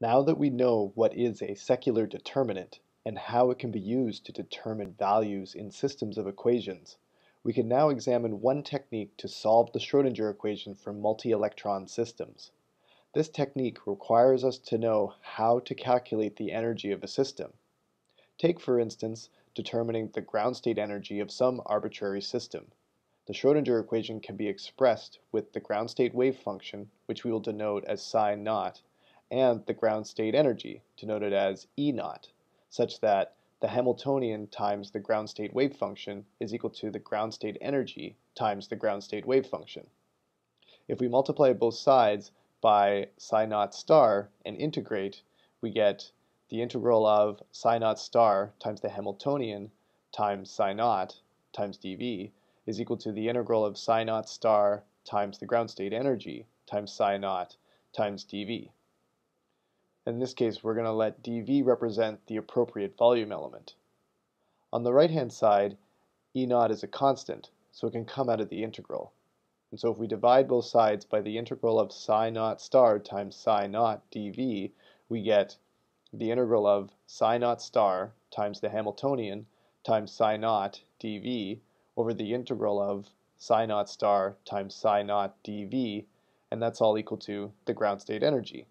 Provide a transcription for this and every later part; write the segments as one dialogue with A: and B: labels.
A: Now that we know what is a secular determinant and how it can be used to determine values in systems of equations, we can now examine one technique to solve the Schrödinger equation for multi-electron systems. This technique requires us to know how to calculate the energy of a system. Take, for instance, determining the ground state energy of some arbitrary system. The Schrödinger equation can be expressed with the ground state wave function, which we will denote as psi naught, and the ground state energy, denoted as E naught, such that the Hamiltonian times the ground state wave function is equal to the ground state energy times the ground state wave function. If we multiply both sides by psi naught star and integrate, we get the integral of psi naught star times the Hamiltonian times psi naught times dV is equal to the integral of psi naught star times the ground state energy times psi naught times dV. In this case, we're going to let dV represent the appropriate volume element. On the right-hand side, E naught is a constant, so it can come out of the integral. And so if we divide both sides by the integral of psi naught star times psi naught dV, we get the integral of psi naught star times the Hamiltonian times psi naught dV over the integral of psi naught star times psi naught dV, and that's all equal to the ground state energy.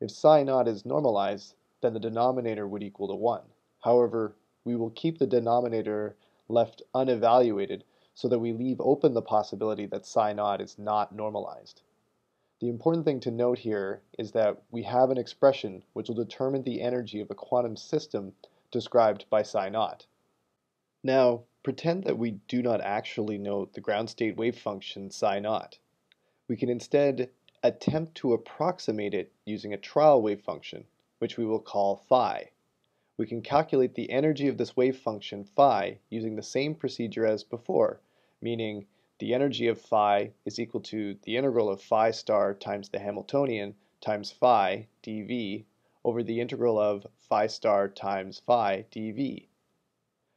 A: If psi naught is normalized, then the denominator would equal to 1. However, we will keep the denominator left unevaluated so that we leave open the possibility that psi naught is not normalized. The important thing to note here is that we have an expression which will determine the energy of a quantum system described by psi naught. Now, pretend that we do not actually know the ground state wave function psi naught. We can instead attempt to approximate it using a trial wave function, which we will call phi. We can calculate the energy of this wave function phi using the same procedure as before, meaning the energy of phi is equal to the integral of phi star times the Hamiltonian times phi dV over the integral of phi star times phi dV.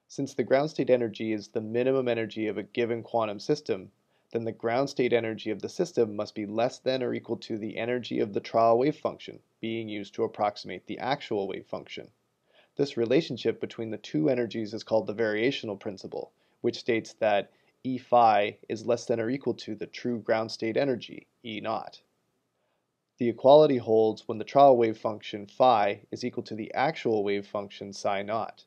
A: Since the ground state energy is the minimum energy of a given quantum system, then the ground state energy of the system must be less than or equal to the energy of the trial wave function being used to approximate the actual wave function. This relationship between the two energies is called the variational principle, which states that E phi is less than or equal to the true ground state energy, E naught. The equality holds when the trial wave function phi is equal to the actual wave function psi naught.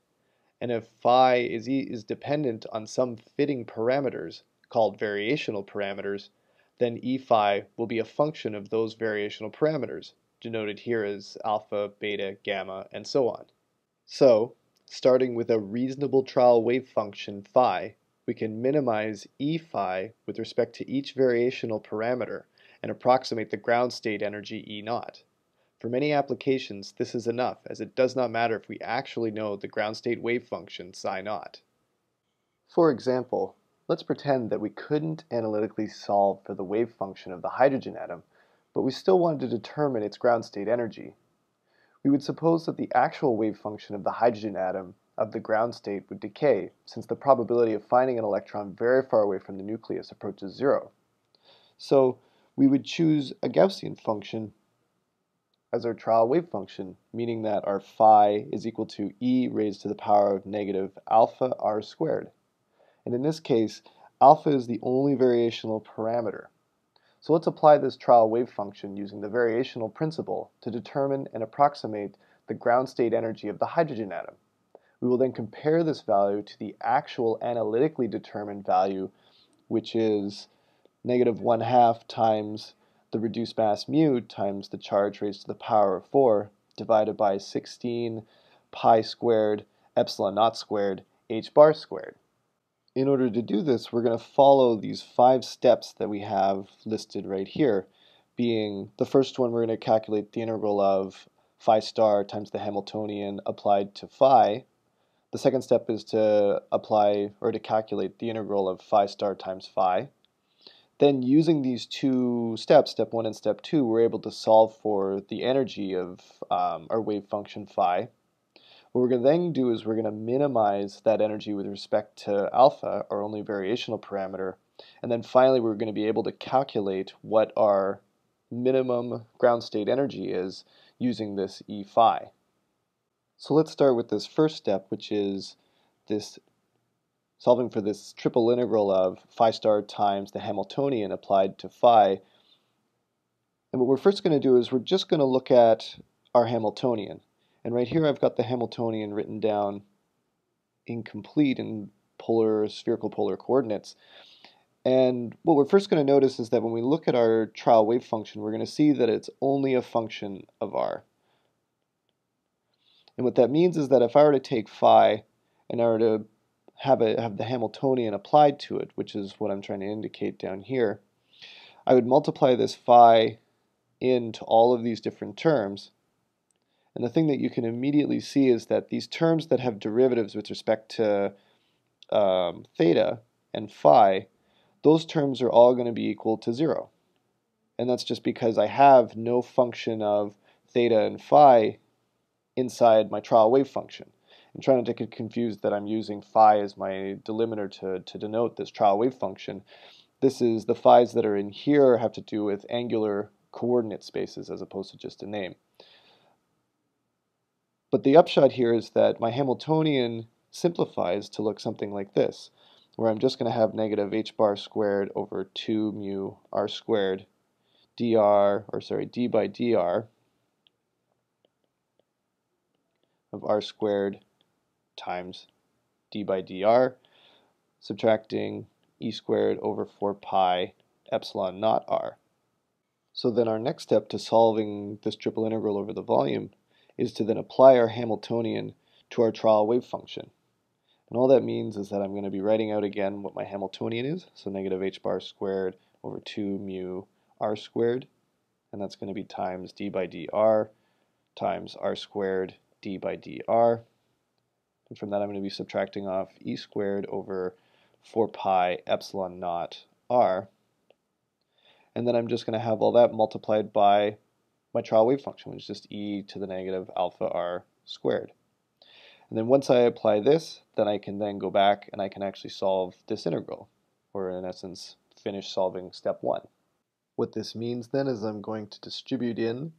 A: And if phi is, e is dependent on some fitting parameters, called variational parameters, then E phi will be a function of those variational parameters, denoted here as alpha, beta, gamma, and so on. So, starting with a reasonable trial wave function phi, we can minimize E phi with respect to each variational parameter and approximate the ground state energy E naught. For many applications, this is enough, as it does not matter if we actually know the ground state wave function psi naught. For example, Let's pretend that we couldn't analytically solve for the wave function of the hydrogen atom, but we still wanted to determine its ground state energy. We would suppose that the actual wave function of the hydrogen atom of the ground state would decay, since the probability of finding an electron very far away from the nucleus approaches zero. So we would choose a Gaussian function as our trial wave function, meaning that our phi is equal to e raised to the power of negative alpha r squared. And in this case, alpha is the only variational parameter. So let's apply this trial wave function using the variational principle to determine and approximate the ground state energy of the hydrogen atom. We will then compare this value to the actual analytically determined value, which is negative 1 half times the reduced mass mu times the charge raised to the power of 4 divided by 16 pi squared epsilon naught squared h bar squared in order to do this, we're going to follow these five steps that we have listed right here, being the first one, we're going to calculate the integral of phi star times the Hamiltonian applied to phi. The second step is to apply or to calculate the integral of phi star times phi. Then using these two steps, step one and step two, we're able to solve for the energy of um, our wave function phi. What we're going to then do is we're going to minimize that energy with respect to alpha, our only variational parameter, and then finally we're going to be able to calculate what our minimum ground state energy is using this E phi. So let's start with this first step, which is this solving for this triple integral of phi star times the Hamiltonian applied to phi. And what we're first going to do is we're just going to look at our Hamiltonian. And right here I've got the Hamiltonian written down incomplete in polar spherical polar coordinates. And what we're first going to notice is that when we look at our trial wave function, we're going to see that it's only a function of r. And what that means is that if I were to take phi and I were to have, a, have the Hamiltonian applied to it, which is what I'm trying to indicate down here, I would multiply this phi into all of these different terms. And the thing that you can immediately see is that these terms that have derivatives with respect to um, theta and phi, those terms are all going to be equal to zero. And that's just because I have no function of theta and phi inside my trial wave function. I'm trying not to get confused that I'm using phi as my delimiter to, to denote this trial wave function. This is the phi's that are in here have to do with angular coordinate spaces as opposed to just a name. But the upshot here is that my Hamiltonian simplifies to look something like this, where I'm just going to have negative h bar squared over 2 mu r squared dr, or sorry, d by dr of r squared times d by dr, subtracting e squared over 4 pi epsilon naught r. So then our next step to solving this triple integral over the volume is to then apply our Hamiltonian to our trial wave function. And all that means is that I'm going to be writing out again what my Hamiltonian is, so negative h bar squared over 2 mu r squared, and that's going to be times d by dr times r squared d by dr. And from that I'm going to be subtracting off e squared over 4 pi epsilon naught r. And then I'm just going to have all that multiplied by my trial wave function, which is just e to the negative alpha r squared. And then once I apply this, then I can then go back and I can actually solve this integral, or in essence, finish solving step one. What this means then is I'm going to distribute in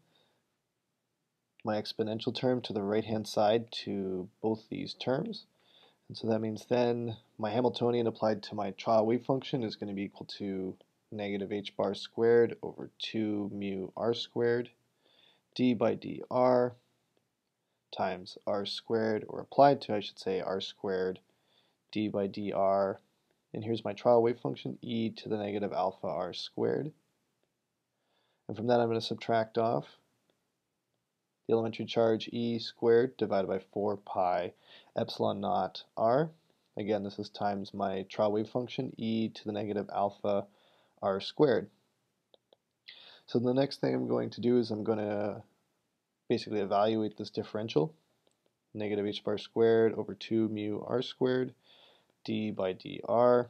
A: my exponential term to the right-hand side to both these terms. And so that means then my Hamiltonian applied to my trial wave function is going to be equal to negative h bar squared over 2 mu r squared d by dr times r squared, or applied to, I should say, r squared d by dr. And here's my trial wave function, e to the negative alpha r squared. And from that I'm going to subtract off the elementary charge e squared divided by 4 pi epsilon naught r. Again, this is times my trial wave function, e to the negative alpha r squared. So the next thing I'm going to do is I'm going to basically evaluate this differential. Negative h bar squared over 2 mu r squared d by dr.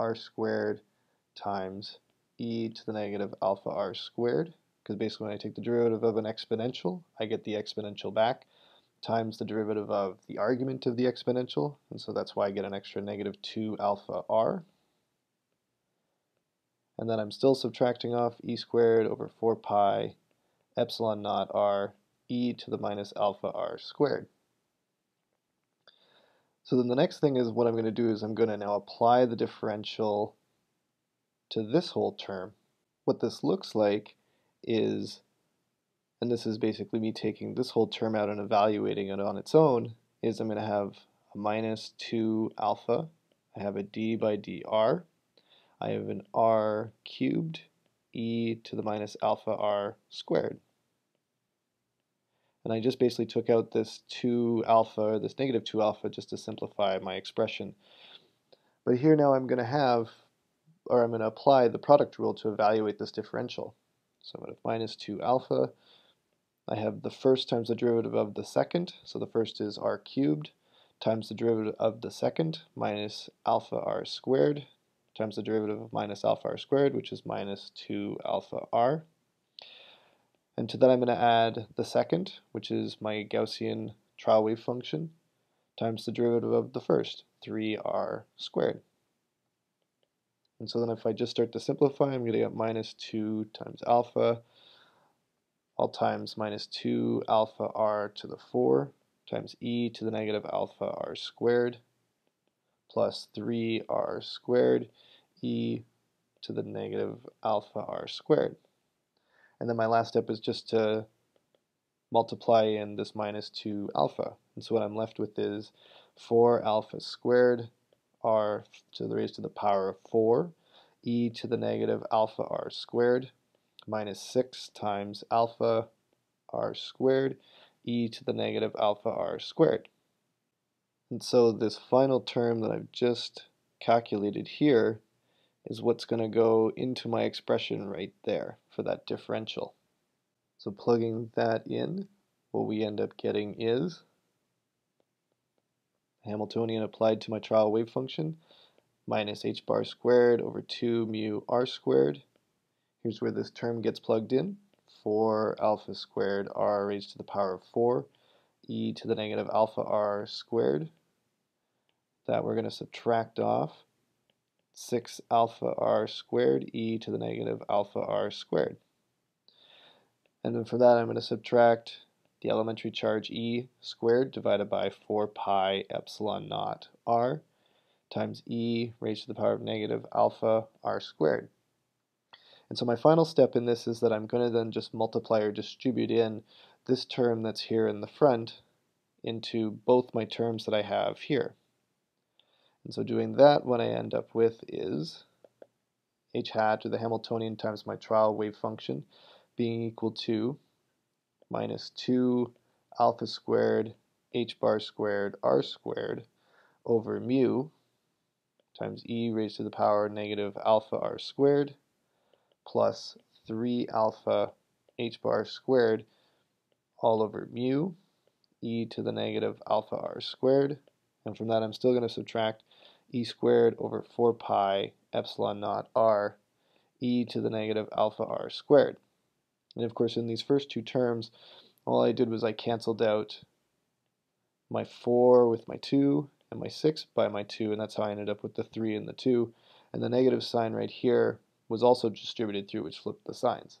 A: r squared times e to the negative alpha r squared because basically when I take the derivative of an exponential I get the exponential back times the derivative of the argument of the exponential. And so that's why I get an extra negative 2 alpha r and then I'm still subtracting off e squared over 4 pi epsilon naught r e to the minus alpha r squared. So then the next thing is what I'm going to do is I'm going to now apply the differential to this whole term. What this looks like is, and this is basically me taking this whole term out and evaluating it on its own, is I'm going to have a minus 2 alpha, I have a d by dr, I have an r cubed e to the minus alpha r squared. And I just basically took out this 2 alpha, this negative 2 alpha, just to simplify my expression. But here now I'm going to have, or I'm going to apply the product rule to evaluate this differential. So I'm going to minus 2 alpha. I have the first times the derivative of the second, so the first is r cubed, times the derivative of the second, minus alpha r squared, times the derivative of minus alpha r squared, which is minus 2 alpha r. And to that I'm going to add the second, which is my Gaussian trial wave function, times the derivative of the first, 3r squared. And so then if I just start to simplify, I'm going to get minus 2 times alpha all times minus 2 alpha r to the 4 times e to the negative alpha r squared plus 3r squared e to the negative alpha r squared. And then my last step is just to multiply in this minus 2 alpha. And so what I'm left with is 4 alpha squared r to the raised to the power of 4 e to the negative alpha r squared minus 6 times alpha r squared e to the negative alpha r squared. And so this final term that I've just calculated here is what's going to go into my expression right there for that differential. So plugging that in, what we end up getting is the Hamiltonian applied to my trial wave function minus h bar squared over 2 mu r squared. Here's where this term gets plugged in. 4 alpha squared r raised to the power of 4 e to the negative alpha r squared. That we're going to subtract off 6 alpha r squared e to the negative alpha r squared. And then for that I'm going to subtract the elementary charge e squared divided by 4 pi epsilon naught r times e raised to the power of negative alpha r squared. And so my final step in this is that I'm going to then just multiply or distribute in this term that's here in the front into both my terms that I have here. And so doing that, what I end up with is h hat, or the Hamiltonian times my trial wave function, being equal to minus 2 alpha squared h bar squared r squared over mu times e raised to the power negative alpha r squared plus 3 alpha h bar squared all over mu e to the negative alpha r squared. And from that I'm still going to subtract e squared over 4 pi epsilon naught r e to the negative alpha r squared. And of course in these first two terms all I did was I canceled out my 4 with my 2 and my 6 by my 2 and that's how I ended up with the 3 and the 2 and the negative sign right here was also distributed through which flipped the signs.